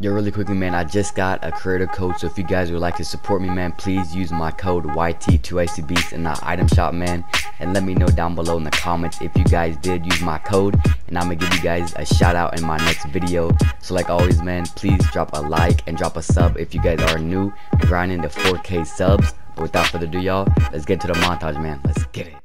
Yo, really quickly, man, I just got a creator code, so if you guys would like to support me, man, please use my code YT2icybeast in the item shop, man, and let me know down below in the comments if you guys did use my code, and I'm gonna give you guys a shout out in my next video. So like always, man, please drop a like and drop a sub if you guys are new, grinding to 4K subs. But without further ado, y'all, let's get to the montage, man. Let's get it.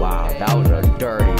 Wow, that was a dirty